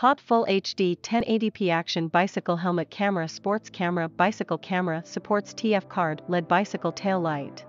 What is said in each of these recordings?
Hot Full HD 1080p Action Bicycle Helmet Camera Sports Camera Bicycle Camera supports TF card LED bicycle tail light.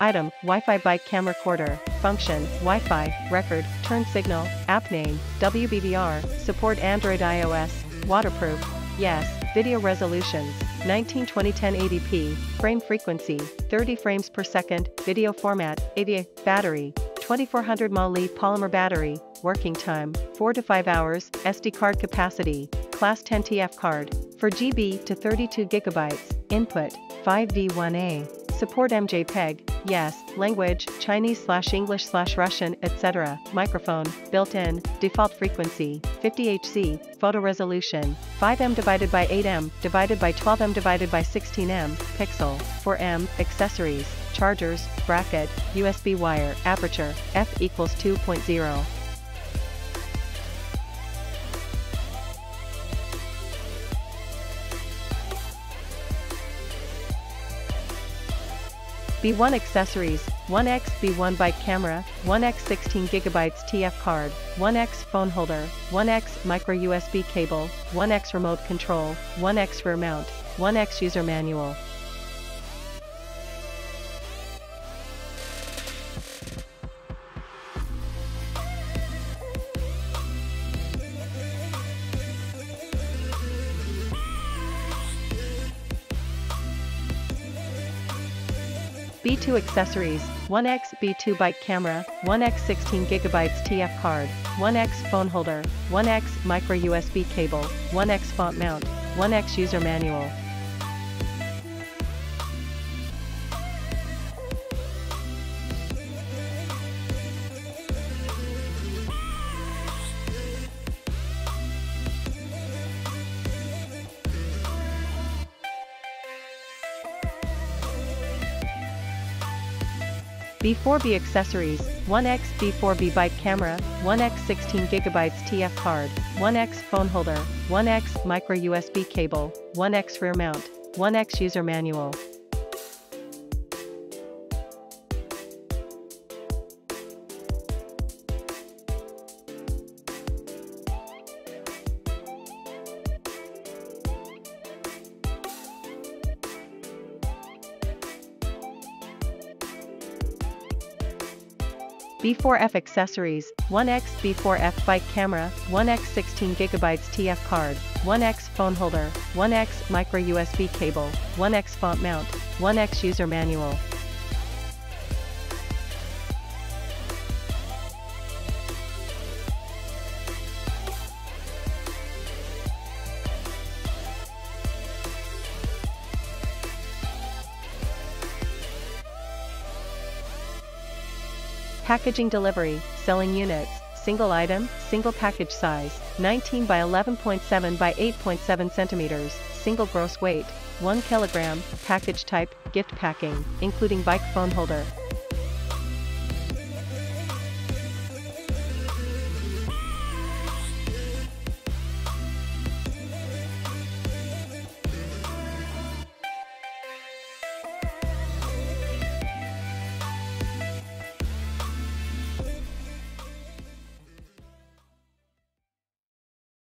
Item, Wi-Fi bike camera recorder, function, Wi-Fi, record, turn signal, app name, WBVR, support Android iOS, waterproof, yes, video resolutions, 1920 1080p, frame frequency, 30 frames per second, video format, AVI, battery, 2400 mAh polymer battery, working time, 4 to 5 hours, SD card capacity, class 10 TF card, for GB to 32 GB, input, 5V1A. Support MJPEG, yes, language, Chinese slash English slash Russian, etc. Microphone, built-in, default frequency, 50 Hz, photo resolution, 5M divided by 8M, divided by 12M divided by 16M, pixel, 4M, accessories, chargers, bracket, USB wire, aperture, f equals 2.0. B1 accessories, 1X B1 bike camera, 1X 16GB TF card, 1X phone holder, 1X micro USB cable, 1X remote control, 1X rear mount, 1X user manual. B2 accessories, 1X B2 bike camera, 1X 16GB TF card, 1X phone holder, 1X micro USB cable, 1X font mount, 1X user manual. B4B accessories, 1X B4B bike camera, 1X 16GB TF card, 1X phone holder, 1X micro USB cable, 1X rear mount, 1X user manual. B4F accessories, 1X B4F bike camera, 1X 16GB TF card, 1X phone holder, 1X micro USB cable, 1X font mount, 1X user manual. Packaging delivery, selling units, single item, single package size, 19 by 11.7 by 8.7 centimeters, single gross weight, 1 kilogram, package type, gift packing, including bike phone holder,